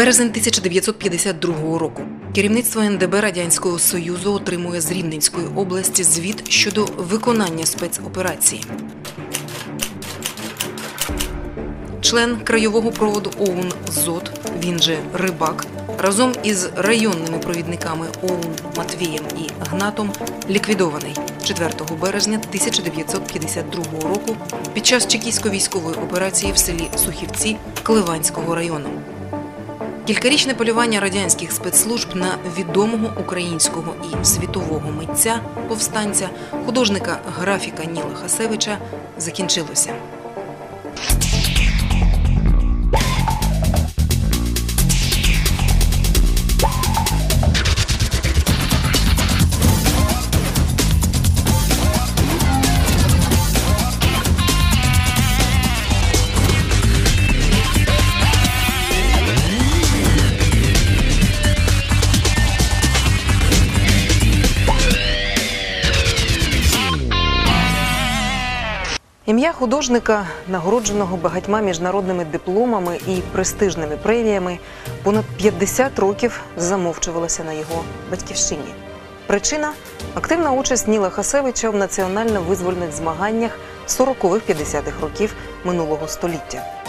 Березень 1952 року. Керівництво НДБ Радянського Союзу отримує з Рівненської області звіт щодо виконання спецоперації. Член краєвого проводу ОУН ЗОД, він же Рибак, разом із районними провідниками ОУН Матвієм і Гнатом ліквідований 4 березня 1952 року під час чекійсько-військової операції в селі Сухівці Кливанського району. Кількарічне полювання радянських спецслужб на відомого українського і світового митця, повстанця, художника графіка Ніла Хасевича закінчилося. Ім'я художника, нагородженого багатьма міжнародними дипломами і престижними преміями, понад 50 років замовчувалося на його батьківщині. Причина активна участь Ніла Хасевича в національно-визвольних змаганнях 40-х-50-х років минулого століття.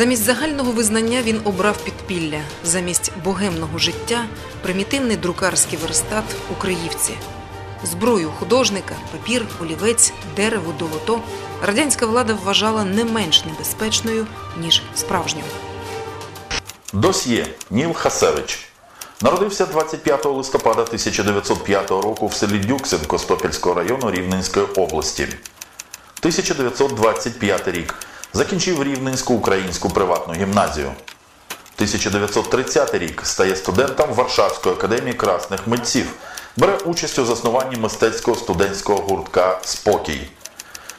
Замість загального визнання він обрав підпілля, замість богемного життя примітивний друкарський верстат у Криївці. Зброю художника, папір, олівець, дерево, долото радянська влада вважала не менш небезпечною, ніж справжню. Досьє Ніл Хасевич. Народився 25 листопада 1905 року в селі Дюксин Костопільського району Рівненської області. 1925 рік. Закінчив Рівненську українську приватну гімназію. 1930 рік стає студентом Варшавської академії красних митців. Бере участь у заснуванні мистецького студентського гуртка Спокій.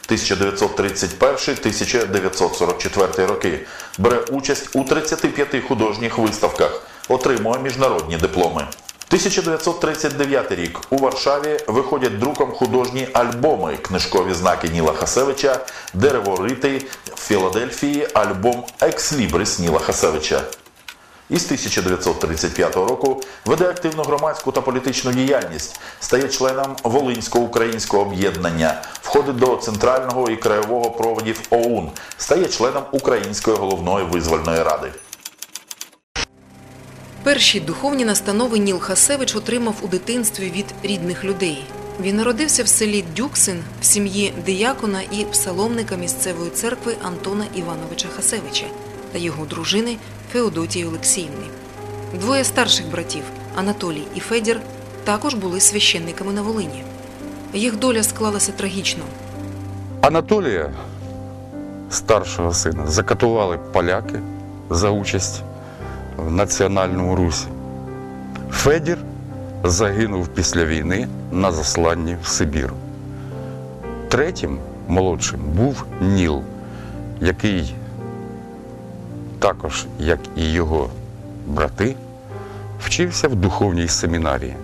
1931-1944 роки. Бере участь у 35 художніх виставках. Отримує міжнародні дипломи. 1939 рік. У Варшаві виходять друком художні альбоми, книжкові знаки Ніла Хасевича, Дереворити в Філадельфії, альбом Екслібрис Ніла Хасевича. Із 1935 року веде активну громадську та політичну діяльність, стає членом Волинського українського об'єднання, входить до центрального і краєвого проводів ОУН, стає членом Української головної визвольної ради. Перші духовні настанови Ніл Хасевич отримав у дитинстві від рідних людей. Він народився в селі Дюксин в сім'ї диякона і псаломника місцевої церкви Антона Івановича Хасевича та його дружини Феодотії Олексіївни. Двоє старших братів Анатолій і Федір також були священниками на Волині. Їх доля склалася трагічно. Анатолія, старшого сина, закатували поляки за участь в національному русі. Федір загинув після війни на засланні в Сибір. Третім, молодшим, був Ніл, який також, як і його брати, вчився в духовній семінарії.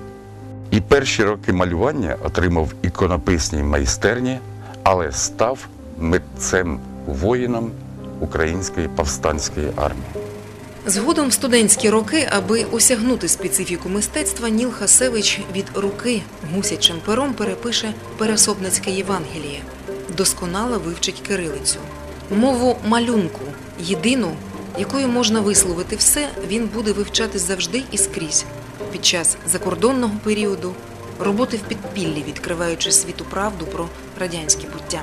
І перші роки малювання отримав іконописній майстерні, але став митцем воїном Української повстанської армії. Згодом в студентські роки, аби осягнути специфіку мистецтва, Ніл Хасевич від руки гусячим пером перепише Пересопницьке Євангеліє, досконало вивчить кирилицю. Мову малюнку, єдину, якою можна висловити все, він буде вивчати завжди і скрізь під час закордонного періоду, роботи в підпіллі, відкриваючи світу правду про радянське буття.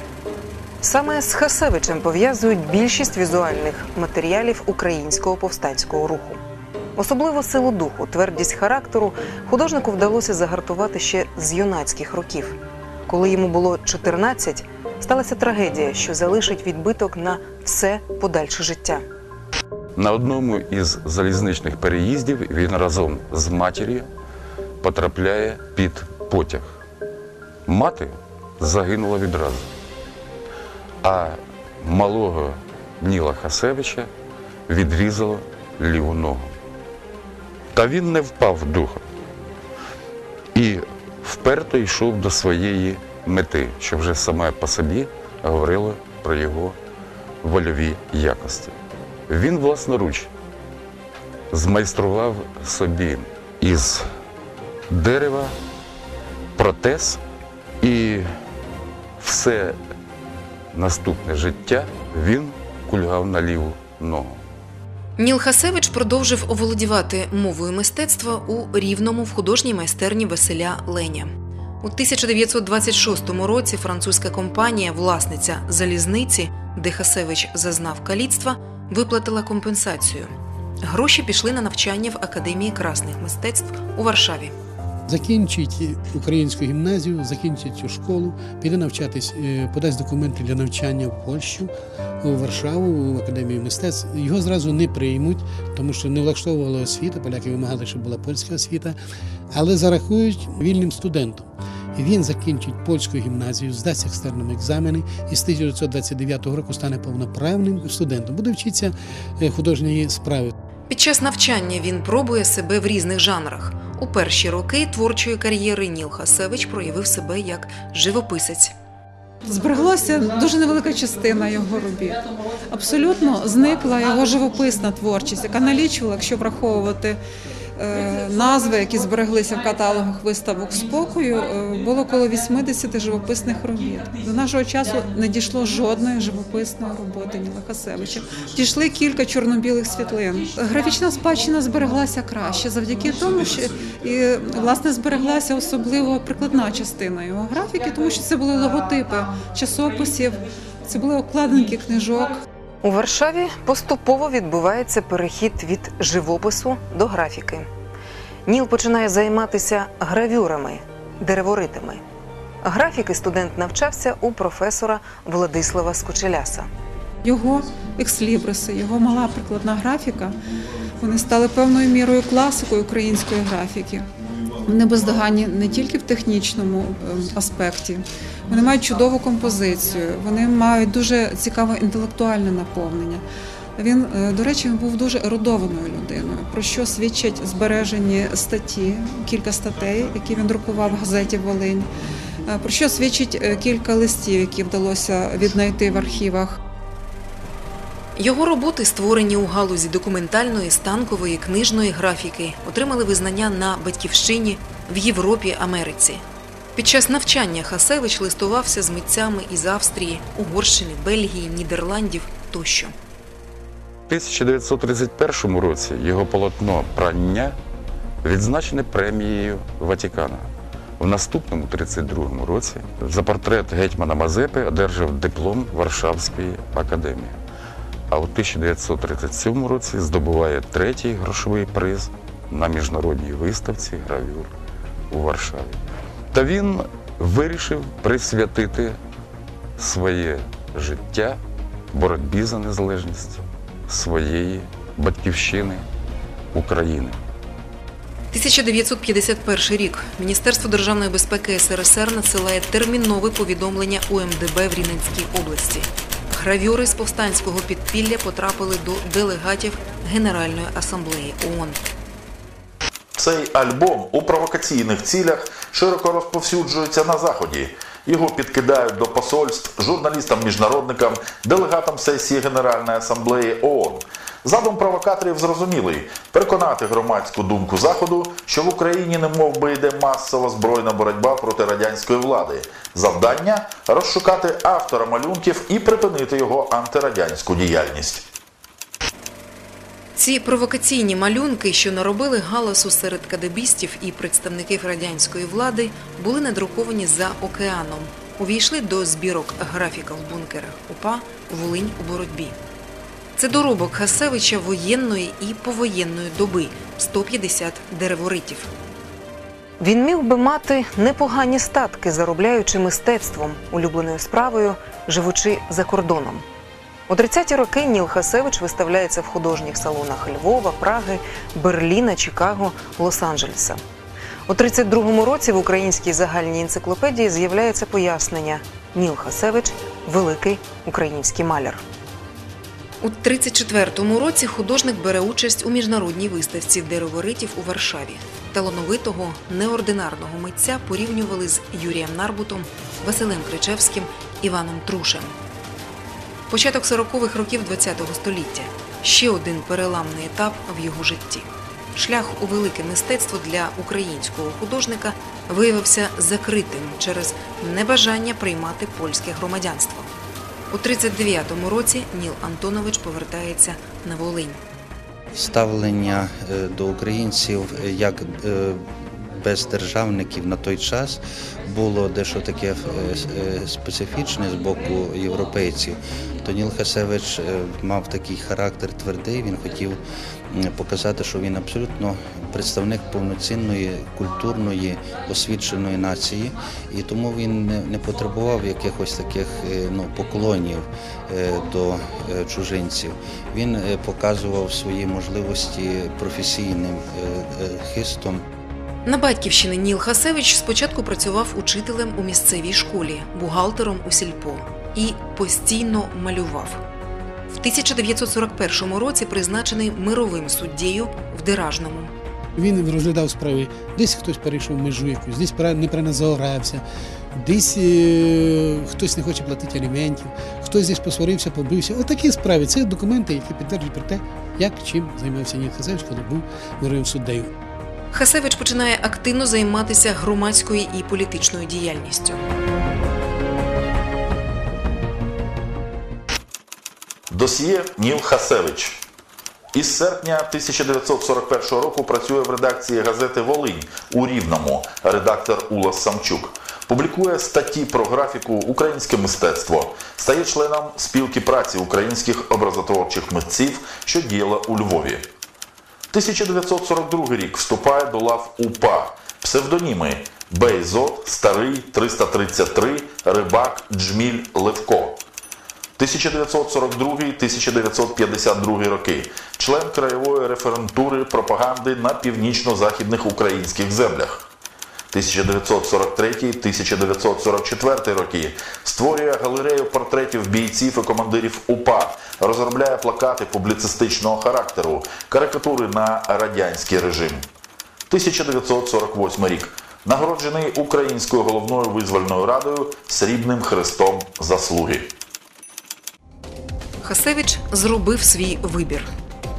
Саме з Хасевичем пов'язують більшість візуальних матеріалів українського повстанського руху. Особливо силу духу, твердість характеру художнику вдалося загартувати ще з юнацьких років. Коли йому було 14, сталася трагедія, що залишить відбиток на все подальше життя. На одному із залізничних переїздів він разом з матір'ю потрапляє під потяг. Мати загинула відразу. А малого Ніла Хасевича відрізало ліву ногу. Та він не впав духом і вперто йшов до своєї мети, що вже саме по собі говорило про його вольові якості. Він власноруч змайстрував собі із дерева протез і все наступне життя він кульгав на ліву ногу. Ніл Хасевич продовжив оволодівати мовою мистецтва у рівному в художній майстерні Василя Леня. У 1926 році французька компанія, власниця залізниці, де Хасевич зазнав каліцтва, виплатила компенсацію. Гроші пішли на навчання в Академії красних мистецтв у Варшаві. Закінчить українську гімназію, закінчить цю школу, піде навчатись, е, подасть документи для навчання в Польщу, у Варшаву, в Академію мистецтв. Його зразу не приймуть, тому що не влаштовувала освіта. Поляки вимагали, щоб була польська освіта, але зарахують вільним студентом. Він закінчить польську гімназію, здасть екстерним екзамени і з 1929 року стане повноправним студентом. Буде вчитися е, художньої справи. Під час навчання він пробує себе в різних жанрах. У перші роки творчої кар'єри Ніл Хасевич проявив себе як живописець. Збереглася дуже невелика частина його робіт. Абсолютно зникла його живописна творчість, яка налічувала, якщо враховувати назви, які збереглися в каталогах виставок спокою, е, було коло 80 живописних робіт. До нашого часу не дійшло жодної живописної роботи Ніла Хасевича. Дійшли кілька чорно-білих світлин. Графічна спадщина збереглася краще завдяки тому, що і власне збереглася особливо прикладна частина його графіки, тому що це були логотипи часописів, це були обкладинки книжок. У Варшаві поступово відбувається перехід від живопису до графіки. Ніл починає займатися гравюрами, дереворитами. Графіки студент навчався у професора Владислава Скочеляса. Його екслібриси, його мала прикладна графіка, вони стали певною мірою класикою української графіки. Вони бездоганні не тільки в технічному ем, аспекті, вони мають чудову композицію, вони мають дуже цікаве інтелектуальне наповнення. Він, е, до речі, був дуже ерудованою людиною, про що свідчать збережені статті, кілька статей, які він друкував в газеті Волинь, е, про що свідчить е, кілька листів, які вдалося віднайти в архівах. Його роботи, створені у галузі документальної, станкової, книжної графіки, отримали визнання на батьківщині в Європі, Америці. Під час навчання Хасевич листувався з митцями із Австрії, Угорщини, Бельгії, Нідерландів тощо. У 1931 році його полотно Прання відзначене премією Ватикана. В наступному 32 році за портрет гетьмана Мазепи одержав диплом Варшавської академії. А у 1937 році здобуває третій грошовий приз на міжнародній виставці гравюр у Варшаві. Та він вирішив присвятити своє життя боротьбі за незалежність своєї батьківщини України. 1951 рік Міністерство державної безпеки СРСР надсилає термінове повідомлення УМДБ в Рівненській області. Гравюри з повстанського підпілля потрапили до делегатів Генеральної асамблеї ООН. Цей альбом у провокаційних цілях широко розповсюджується на заході. Його підкидають до посольств, журналістам-міжнародникам, делегатам сесії Генеральної асамблеї ООН. Задум провокаторів зрозумілий переконати громадську думку заходу, що в Україні не би йде масова збройна боротьба проти радянської влади. Завдання розшукати автора малюнків і припинити його антирадянську діяльність. Ці провокаційні малюнки, що наробили галасу серед кадебістів і представників радянської влади, були надруковані за океаном. Увійшли до збірок графіка в бункерах УПА Волинь у боротьбі. Це доробок Хасевича воєнної і повоєнної доби 150 дереворитів. Він міг би мати непогані статки, заробляючи мистецтвом, улюбленою справою, живучи за кордоном. У 30-ті роки Ніл Хасевич виставляється в художніх салонах Львова, Праги, Берліна, Чикаго, Лос-Анджелеса. У 32-му році в українській загальній енциклопедії з'являється пояснення Ніл Хасевич великий український маляр. У 34-му році художник бере участь у міжнародній виставці дереворитів у Варшаві. Талановитого неординарного митця порівнювали з Юрієм Нарбутом, Василем Кричевським, Іваном Трушем. Початок 40-х років ХХ століття ще один переламний етап в його житті. Шлях у велике мистецтво для українського художника виявився закритим через небажання приймати польське громадянство. У 39-му році Ніл Антонович повертається на Волинь. ставлення е, до українців е, як е, бездержавників на той час було дещо таке е, е, специфічне з боку європейців. То Ніл Хасевич е, мав такий характер твердий, він хотів показати, що він абсолютно представник повноцінної культурної освіченої нації, і тому він не, потребував якихось таких ну, поклонів до чужинців. Він показував свої можливості професійним хистом. На батьківщині Ніл Хасевич спочатку працював учителем у місцевій школі, бухгалтером у сільпо і постійно малював. В 1941 році призначений мировим суддєю в Деражному. Він розглядав справи, десь хтось перейшов межу якусь, десь пра- неправильно десь е, хтось не хоче платити аліментів, хтось десь посварився, побився. Отакі справи. Це документи, які підтверджують про те, як чим займався Ніл Хазевич, коли був мировим суддею. Хасевич починає активно займатися громадською і політичною діяльністю. Досьє Ніл Хасевич. Із серпня 1941 року працює в редакції газети Волинь у Рівному, редактор Ула Самчук. Публікує статті про графіку Українське мистецтво, стає членом спілки праці українських образотворчих митців, що діяла у Львові. 1942 рік вступає до лав УПА. Псевдоніми Бейзот, Старий, 333, Рибак, Джміль, Левко. 1942-1952 роки. Член краєвої референтури пропаганди на північно-західних українських землях. 1943-1944 роки. Створює галерею портретів бійців і командирів УПА, розробляє плакати публіцистичного характеру, карикатури на радянський режим. 1948 рік. Нагороджений Українською головною визвольною радою Срібним хрестом заслуги. Хасевич зробив свій вибір: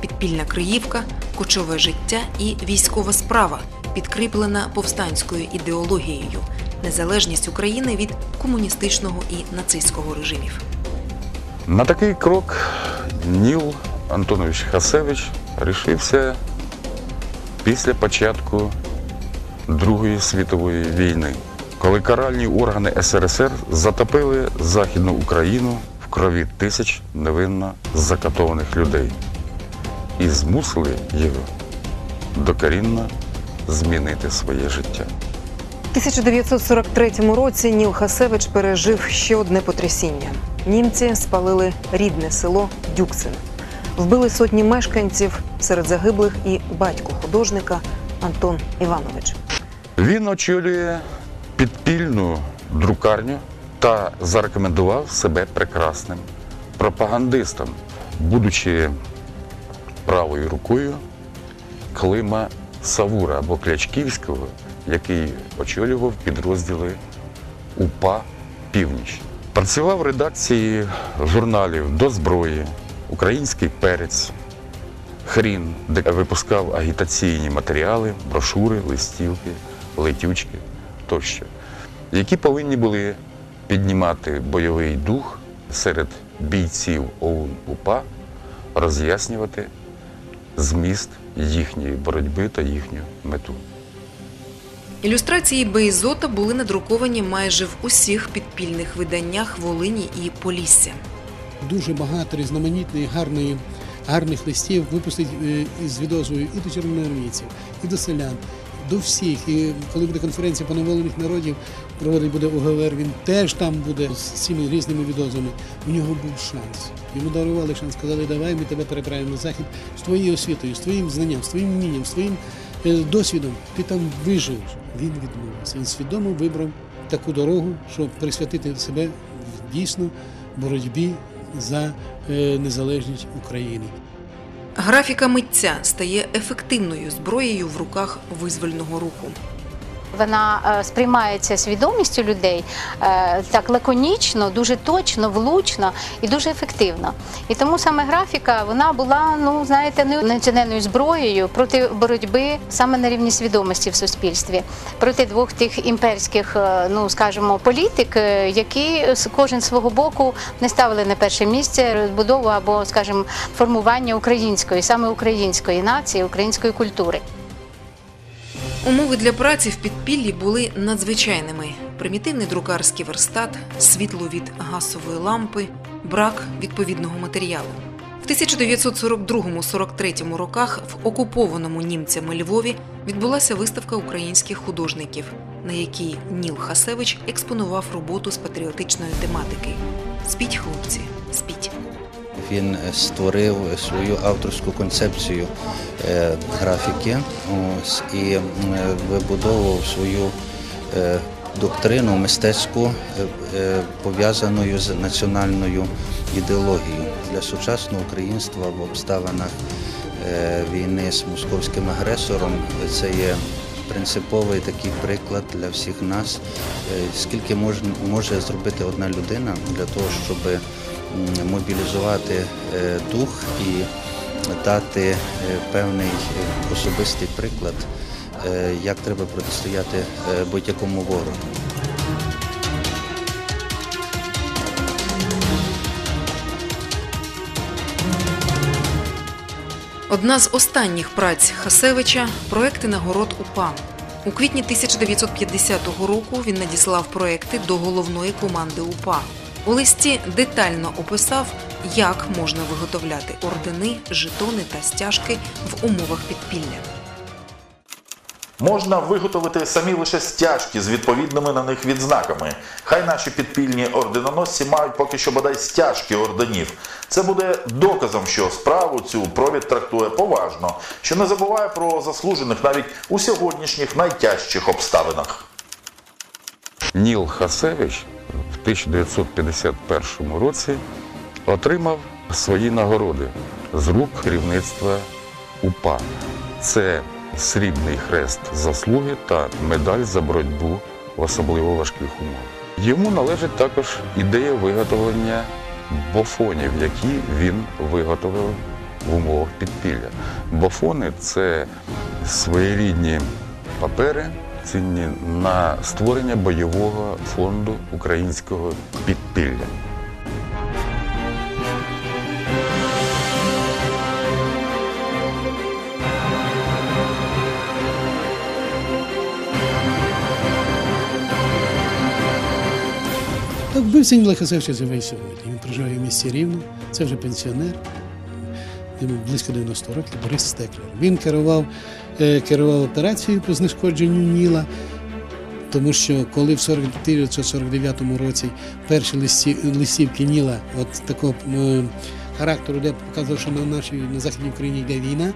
підпільна Криївка, кочове життя і військова справа, підкріплена повстанською ідеологією, незалежність України від комуністичного і нацистського режимів. На такий крок Ніл Антонович Хасевич рішився після початку Другої світової війни, коли каральні органи СРСР затопили Західну Україну в крові тисяч невинно закатованих людей і змусили його докорінно змінити своє життя. У 1943 році Ніл Хасевич пережив ще одне потрясіння. Німці спалили рідне село Дюксин. Вбили сотні мешканців, серед загиблих і батько художника Антон Іванович. Він очолює підпільну друкарню та зарекомендував себе прекрасним пропагандистом, будучи правою рукою Клима Савура або Клячківського, який очолював підрозділи УПА Північ. Працював в редакції журналів до зброї, Український перець, Хрін, де випускав агітаційні матеріали, брошури, листівки, летючки тощо, які повинні були піднімати бойовий дух серед бійців ОУН УПА, роз'яснювати зміст їхньої боротьби та їхню мету. Ілюстрації Бейзота були надруковані майже в усіх підпільних виданнях Волині і Полісся. Дуже багато різноманітної, гарної, гарних листів випустить з із відозвою і до червоноармійців, і до селян, до всіх. І коли буде конференція поневолених народів, проводить буде УГВР, він теж там буде з цими різними відозвами. У нього був шанс. Йому дарували шанс, сказали, давай ми тебе переправимо на захід з твоєю освітою, з твоїм знанням, з твоїм вмінням, з твоїм е, досвідом. Ти там виживеш. Він відмовився. Він свідомо вибрав таку дорогу, щоб присвятити себе дійсно боротьбі за е, незалежність України. Графіка митця стає ефективною зброєю в руках визвольного руху. Вона е, сприймається свідомістю людей е, так лаконічно, дуже точно, влучно і дуже ефективно. І тому саме графіка вона була, ну знаєте, не національною зброєю проти боротьби саме на рівні свідомості в суспільстві, проти двох тих імперських, е, ну скажімо, політик, які кожен свого боку не ставили на перше місце розбудову або, скажімо, формування української, саме української нації, української культури. Умови для праці в підпіллі були надзвичайними: примітивний друкарський верстат, світло від газової лампи, брак відповідного матеріалу. В 1942-43 роках в окупованому німцями Львові відбулася виставка українських художників, на якій Ніл Хасевич експонував роботу з патріотичної тематики. Спіть, хлопці, спіть. Він створив свою авторську концепцію е, графіки і вибудовував свою е, доктрину мистецьку, е, пов'язаною з національною ідеологією для сучасного українства в обставинах війни з московським агресором. Це є принциповий такий приклад для всіх нас, скільки може зробити одна людина для того, щоб мобілізувати е, дух і дати е, певний е, особистий приклад, як треба протистояти будь-якому ворогу. Одна з останніх праць Хасевича проекти нагород УПА. У квітні 1950 року він надіслав проекти до головної команди УПА. У листі детально описав, як можна виготовляти ордени, жетони та стяжки в умовах підпілля. Можна виготовити самі лише стяжки з відповідними на них відзнаками. Хай наші підпільні орденоносці мають поки що бодай стяжки орденів. Це буде доказом, що справу цю провід трактує поважно, що не забуває про заслужених навіть у сьогоднішніх найтяжчих обставинах. Ніл Хасевич в 1951 році отримав свої нагороди з рук керівництва УПА. Це срібний хрест заслуги та медаль за боротьбу в особливо важких умовах. Йому належить також ідея виготовлення бофонів, які він виготовив в умовах підпілля. Бофони це своєрідні папери, цінні на створення бойового фонду українського підпілля. Так вбивця Ніла Хасевича живий сьогодні. Він проживає в місті Рівно, це вже пенсіонер. Йому близько 90 років Борис Стеклер. Він керував, керував операцією по знешкодженню Ніла, тому що коли в 1949 році перші листі, листівки Ніла от такого е, характеру, де показував, що на нашій на Західній Україні йде війна,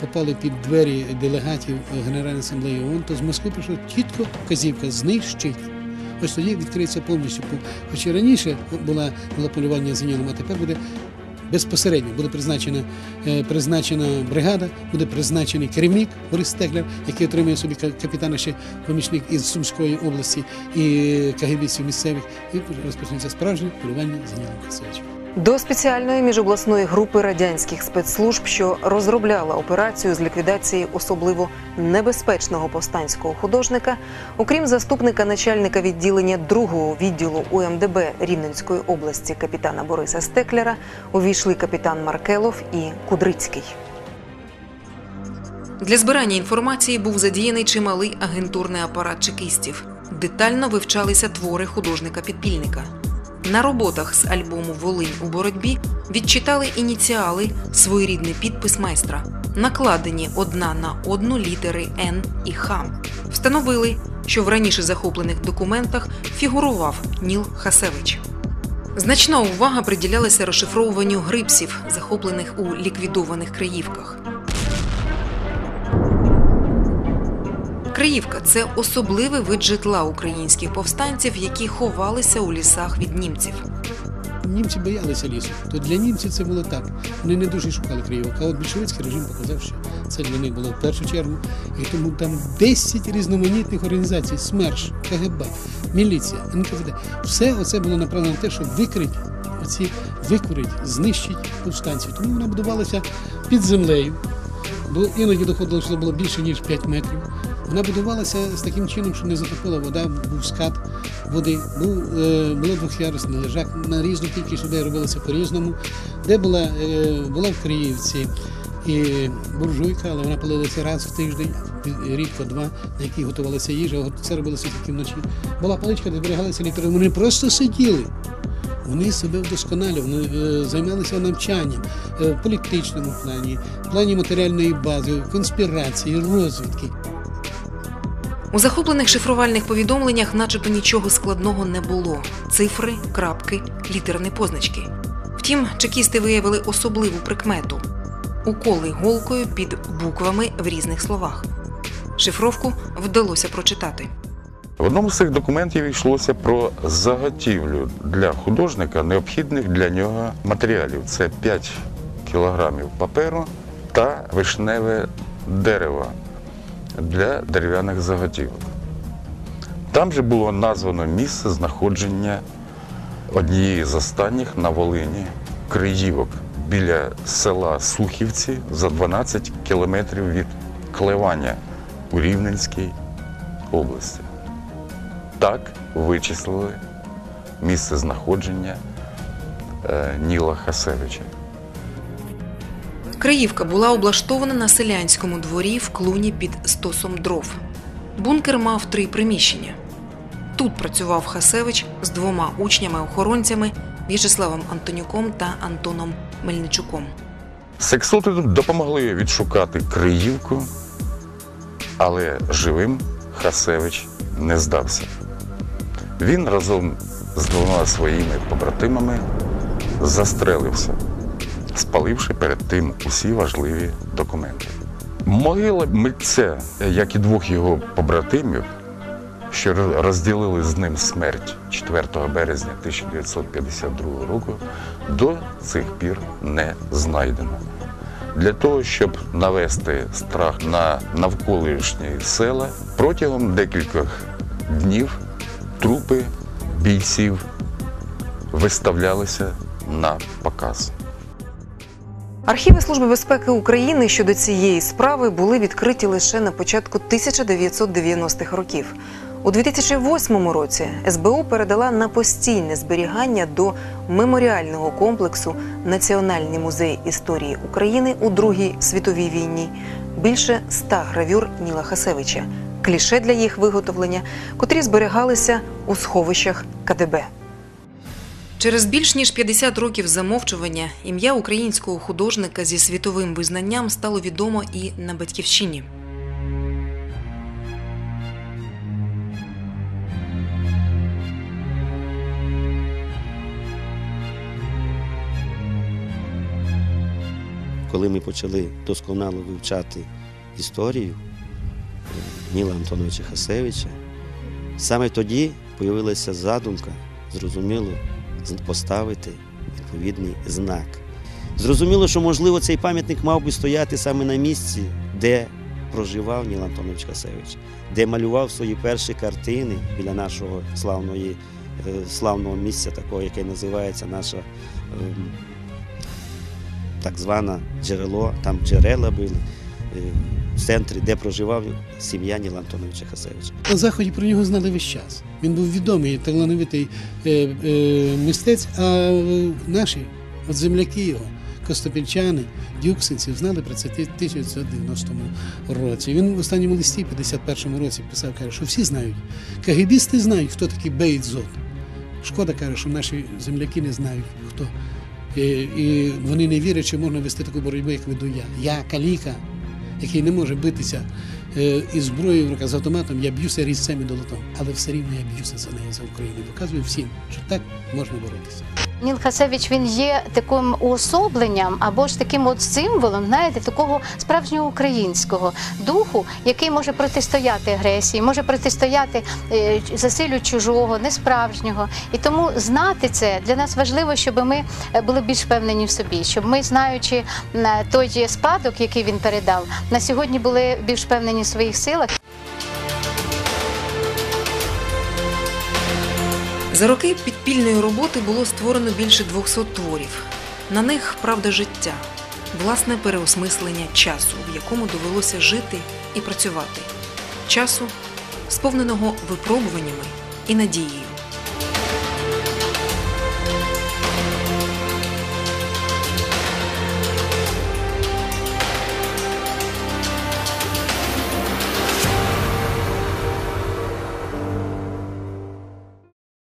попали під двері делегатів е, Генеральної асамблеї ООН, то з Москви прийшла чітко вказівка знищити. Ось тоді відкриється повністю. Хоч і раніше була, було полювання за нілом, а тепер буде безпосередньо буде призначена, е, призначена бригада, буде призначений керівник Борис Стеглер, який отримує собі капітана ще помічник із Сумської області і кагибістів місцевих, і розпочнеться справжнє полювання за Нілом Касовичем. До спеціальної міжобласної групи радянських спецслужб, що розробляла операцію з ліквідації особливо небезпечного повстанського художника, окрім заступника начальника відділення другого відділу УМДБ Рівненської області капітана Бориса Стеклера, увійшли капітан Маркелов і Кудрицький. Для збирання інформації був задіяний чималий агентурний апарат чекістів. Детально вивчалися твори художника-підпільника. На роботах з альбому Волинь у боротьбі відчитали ініціали, своєрідний підпис майстра, накладені одна на одну літери Н і Х. Встановили, що в раніше захоплених документах фігурував Ніл Хасевич. Значна увага приділялася розшифровуванню грипсів, захоплених у ліквідованих Криївках. Криївка це особливий вид житла українських повстанців, які ховалися у лісах від німців. Німці боялися лісу. То для німців це було так. Вони не дуже шукали Криївок. А от більшовицький режим показав, що це для них було в першу чергу. І тому там 10 різноманітних організацій, СМЕРШ, КГБ, міліція, НКВД. Все оце було направлено на те, щоб викрити оці викурить, знищить повстанців. Тому вона будувалася під землею. Бо іноді доходило, що було більше ніж 5 метрів. Вона будувалася з таким чином, що не затопила вода, був скат води, був, е, було двох'ярусний лежак. На різну кількість людей робилося по-різному. Де була, е, була в Криївці і буржуйка, але вона палилася раз в тиждень, рідко два, на якій готувалася їжа. Це робилося тільки вночі. Була паличка, де зберігалися літери. Вони просто сиділи. Вони себе вдосконалювали, вони е, займалися навчанням в політичному плані, в плані матеріальної бази, конспірації, розвідки. У захоплених шифрувальних повідомленнях, начебто, нічого складного не було: цифри, крапки, літерні позначки. Втім, чекісти виявили особливу прикмету уколи голкою під буквами в різних словах. Шифровку вдалося прочитати. В одному з цих документів йшлося про заготівлю для художника необхідних для нього матеріалів. Це 5 кілограмів паперу та вишневе дерево для дерев'яних заготівок. Там же було названо місце знаходження однієї з останніх на Волині Криївок біля села Сухівці за 12 кілометрів від Клевання у Рівненській області. Так вичислили місце знаходження е, Ніла Хасевича. Криївка була облаштована на селянському дворі в клуні під стосом дров. Бункер мав три приміщення. Тут працював Хасевич з двома учнями-охоронцями В'ячеславом Антонюком та Антоном Мельничуком. Сексоти допомогли відшукати Криївку, але живим Хасевич не здався. Він разом з двома своїми побратимами застрелився, спаливши перед тим усі важливі документи. Могила митця, як і двох його побратимів, що розділили з ним смерть 4 березня 1952 року, до цих пір не знайдено. Для того, щоб навести страх на навколишні села, протягом декількох днів трупи бійців виставлялися на показ. Архіви Служби безпеки України щодо цієї справи були відкриті лише на початку 1990-х років. У 2008 році СБУ передала на постійне зберігання до меморіального комплексу Національний музей історії України у Другій світовій війні більше ста гравюр Ніла Хасевича, кліше для їх виготовлення, котрі зберігалися у сховищах КДБ. Через більш ніж 50 років замовчування ім'я українського художника зі світовим визнанням стало відомо і на батьківщині. коли ми почали досконало вивчати історію Ніла Антоновича Хасевича, саме тоді з'явилася задумка, зрозуміло, поставити відповідний знак. Зрозуміло, що, можливо, цей пам'ятник мав би стояти саме на місці, де проживав Ніл Антонович Хасевич, де малював свої перші картини біля нашого славної, е, славного місця, такого, яке називається наша ем, так зване джерело, там джерела були е, центрі, де проживав сім'я Ніла Антоновича Хасевича. На заході про нього знали весь час. Він був відомий, талановитий е, е, мистець, а е, наші от земляки його, костопільчани, дюксинці, знали про це в 1990 році. Він в останньому листі, в 51-му році, писав, каже, що всі знають. Кагібісти знають, хто такий Бейт Зот. Шкода каже, що наші земляки не знають, хто. І, і вони не вірять, що можна вести таку боротьбу, як веду я. Я каліка, який не може битися із зброєю в руках з автоматом, я б'юся різцем і долотом, але все рівно я б'юся за неї за Україну. Показую всім, що так можна боротися. Ніл Хасевич він є таким уособленням або ж таким от символом, знаєте, такого справжнього українського духу, який може протистояти агресії, може протистояти е, засилю чужого, несправжнього. І тому знати це для нас важливо, щоб ми е, були більш впевнені в собі, щоб ми, знаючи той спадок, який він передав, на сьогодні були більш впевнені в своїх силах. За роки підпільної роботи було створено більше 200 творів. На них правда життя, власне переосмислення часу, в якому довелося жити і працювати, часу, сповненого випробуваннями і надією.